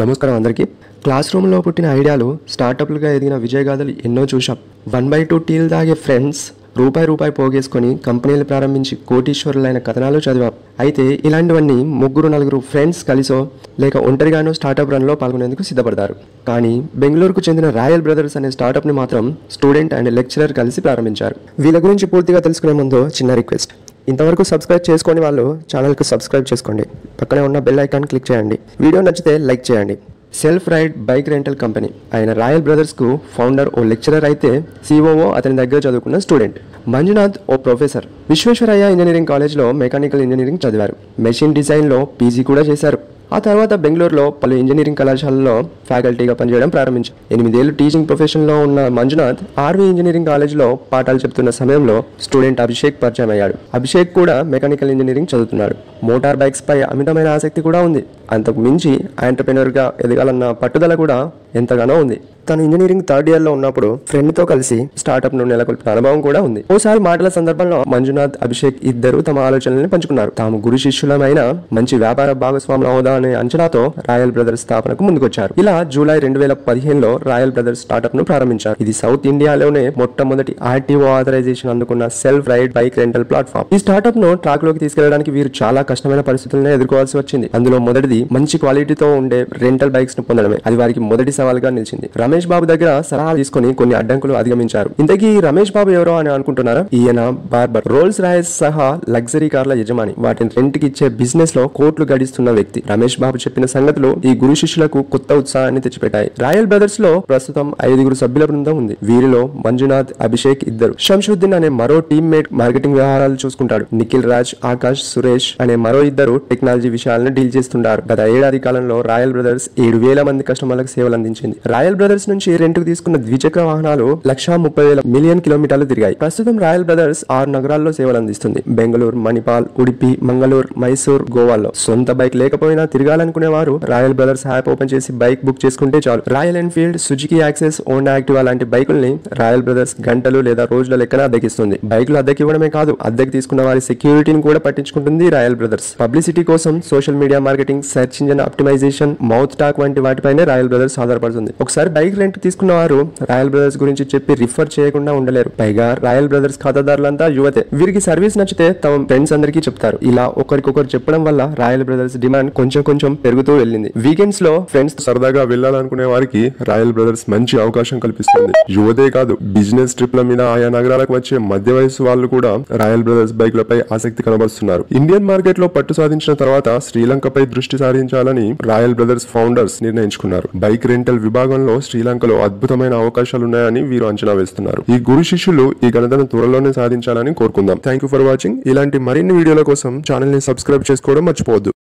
నమస్కారం అందరికీ. క్లాస్ రూమ్లో పుట్టిన ఐడియాలు స్టార్టప్లుగా ఎదిగిన విజయగాథలు ఎన్నో చూశాం. వన్ బై టూ టీలు తాగే ఫ్రెండ్స్ రూపాయి రూపాయి పోగేసుకొని కంపెనీలు ప్రారంభించి కోటీశ్వరులైన కథనాలు చదివాం. అయితే ఇలాంటివన్నీ ముగ్గురు నలుగురు ఫ్రెండ్స్ కలిసో లేక ఒంటరిగానో స్టార్టప్ రన్లో పాల్గొనేందుకు సిద్ధపడతారు కానీ బెంగళూరుకు చెందిన రాయల్ బ్రదర్స్ అనే స్టార్టప్ని మాత్రం స్టూడెంట్ అండ్ లెక్చరర్ కలిసి ప్రారంభించారు. వీళ్ళ గురించి పూర్తిగా తెలుసుకునే ముందు చిన్న రిక్వెస్ట్. ఇంతవరకు సబ్స్క్రైబ్ చేసుకోని వాళ్ళు ఛానల్కి సబ్స్క్రైబ్ చేసుకోండి. పక్కనే ఉన్న బెల్ ఐకాన్ క్లిక్ చేయండి. వీడియో నచ్చితే లైక్ చేయండి. Self ride bike rental company ఆయన రాయల్ బ్రదర్స్కు ఫౌండర్ ఓ లెక్చరర్ అయితే సిఓఓ అతని దగ్గర చదువుకున్న స్టూడెంట్. మంజునాథ్ ఓ ప్రొఫెసర్. విశ్వేశ్వరయ్య ఇంజనీరింగ్ కాలేజ్లో మెకానికల్ ఇంజనీరింగ్ చదివారు. మెషిన్ డిజైన్లో పీజీ కూడా చేశారు. ఆ తర్వాత బెంగళూరులో పలు ఇంజనీరింగ్ కళాశాలలో ఫ్యాకల్టీగా పనిచేయడం ప్రారంభించారు ఎనిమిదేళ్ళు టీచింగ్ ప్రొఫెషన్లో ఉన్న మంజునాథ్ ఆర్వీ ఇంజనీరింగ్ కాలేజ్లో పాఠాలు చెప్తున్న సమయంలో స్టూడెంట్ అభిషేక్ పరిచయం అయ్యాడు అభిషేక్ కూడా మెకానికల్ ఇంజనీరింగ్ చదువుతున్నాడు. మోటార్ బైక్స్ పై అమితమైన ఆసక్తి కూడా ఉంది. అంతకు మించి ఆంటర్ప్రినర్గా ఎదగాలన్న పట్టుదల కూడా ఎంతగానో ఉంది. తను ఇంజనీరింగ్ థర్డ్ ఇయర్లో ఉన్నప్పుడు ఫ్రెండ్తో కలిసి స్టార్ట్అప్ను నెలకొల్పిన అనుభవం కూడా ఉంది. ఓసారి మాటల సందర్భంలో మంజునాథ్ అభిషేక్ ఇద్దరు తమ ఆలోచనల్ని పంచుకున్నారు. తాము గురు శిష్యులమైన మంచి వ్యాపార భాగస్వాములు అవుదా అనే అంచనాతో రాయల్ బ్రదర్స్ స్థాపనకు ముందుకొచ్చారు. ఇలా జూలై రెండు వేల పదిహేనులో రాయల్ బ్రదర్స్ స్టార్ట్అప్ను ప్రారంభించారు. ఇది సౌత్ ఇండియాలోనే మొట్టమొదటి ఆర్టీఓ ఆథరైజేషన్ అందుకున్న self ride bike rental platform. ఈ స్టార్ట్అప్ను ట్రాక్లోకి తీసుకెళ్ళడానికి వీరు చాలా కష్టమైన పరిస్థితులను ఎదుర్కోవాల్సి వచ్చింది. అందులో మొదటిది మంచి క్వాలిటీతో ఉండే రెంటల్ బైక్స్ను పొందడమే. అది వారికి మొదటి సవాల్గా నిలిచింది. రమేష్ బాబు దగ్గర సలహా తీసుకుని కొన్ని అడ్డంకులు అధిగమించారు. ఇంతకీ రమేష్ బాబు ఎవరో అని అనుకుంటున్నారా? ఈయన బార్బర్. రోల్స్ రాయల్స్ సహా లగ్జరీ కార్ల యజమాని. వాటిని రెంట్కి ఇచ్చే బిజినెస్లో కోట్లు గడిస్తున్న వ్యక్తి. రమేష్ బాబు చెప్పిన సంగతులు ఈ గురు శిష్యులకు కొత్త ఉత్సాహాన్ని తెచ్చిపెట్టాయి. రాయల్ బ్రదర్స్లో ప్రస్తుతం ఐదుగురు సభ్యుల బృందం ఉంది. వీరిలో మంజునాథ్ అభిషేక్ ఇద్దరు. శంషుద్దీన్ అనే మరో టీమ్ మేట్ మార్కెటింగ్ వ్యవహారాలు చూసుకుంటాడు. నిఖిల్ రాజ్ ఆకాష్ సురేష్ అనే మరో ఇద్దరు టెక్నాలజీ విషయాలను డీల్ చేస్తుంటారు. గత ఏడాది కాలంలో రాయల్ బ్రదర్స్ ఏడు వేల మంది కస్టమర్లకు సేవలు అందించింది. రాయల్ బ్రదర్స్ నుంచి రెంట్కు తీసుకున్న ద్విచక్ర వాహనాలు లక్షా ముప్పై వేల మిలియన్ కిలోమీటర్లు తిరిగాయి. ప్రస్తుతం రాయల్ బ్రదర్స్ ఆరు నగరాల్లో సేవలు అందిస్తుంది. బెంగళూరు మణిపాల్ ఉడిపి మంగళూరు మైసూర్ గోవాలో. సొంత బైక్ లేకపోయినా తిరగాలనుకునే వారు రాయల్ బ్రదర్స్ యాప్ ఓపెన్ చేసి బైక్ బుక్ చేసుకుంటే చాలు. Royal Enfield Suzuki Access Honda Activa లాంటి బైకుల్ని రాయల్ బ్రదర్స్ గంటలు లేదా రోజుల లెక్కన అద్దెకిస్తుంది. బైకులు అద్దెకి ఇవ్వడమే కాదు అద్దెకి తీసుకున్న వారి సెక్యూరిటీని కూడా పట్టించుకుంటుంది రాయల్ బ్రదర్స్. పబ్లిసిటీ కోసం social media marketing search engine optimisation mouth talk వంటి వాటిపైనే రాయల్ బ్రదర్స్ ఆధారపడుతుంది. ఒకసారి బైక్ రెంట్ తీసుకున్న వారు రాయల్ బ్రదర్స్ గురించి చెప్పి రిఫర్ చేయకుండా ఉండలేరు. పైగా రాయల్ బ్రదర్స్ ఖాతాదారులంతా యువతే. వీరికి సర్వీస్ నచ్చితే తమ ఫ్రెండ్స్ అందరికీ చెప్తారు. ఇలా ఒకరికొకరు చెప్పడం వల్ల రాయల్ బ్రదర్స్ డిమాండ్ కొంచెం కొంచెం పెరుగుతూ వెళ్ళింది. వీకెండ్స్లో ఫ్రెండ్స్ సరదాగా వెళ్ళాలనుకునే వారికి రాయల్ బ్రదర్స్ మంచి అవకాశం కల్పిస్తుంది. యువతే కాదు బిజినెస్ ట్రిప్ల మీద ఆయా నగరాలకు వచ్చే మధ్య వయసు వాళ్ళు కూడా రాయల్ బ్రదర్స్ బైక్లపై ఆసక్తి కనబరుస్తున్నారు. ఇండియన్ మార్కెట్లో పట్టు సాధించిన తర్వాత శ్రీలంకపై దృష్టి సాధించాలని రాయల్ బ్రదర్స్ ఫౌండర్స్ నిర్ణయించుకున్నారు. బైక్ రెంటల్ విభాగంలో శ్రీలంకలో అద్భుతమైన అవకాశాలు ఉన్నాయని వీరు అంచనా వేస్తున్నారు. ఈ గురు శిష్యులు ఈ ఘనతను త్వరలోనే సాధించాలని కోరుకుందాం. థ్యాంక్ యూ ఫర్ వాచింగ్ ఇలాంటి మరిన్ని వీడియోల కోసం ఛానల్ని సబ్స్క్రైబ్ చేసుకోవడం మర్చిపోవద్దు.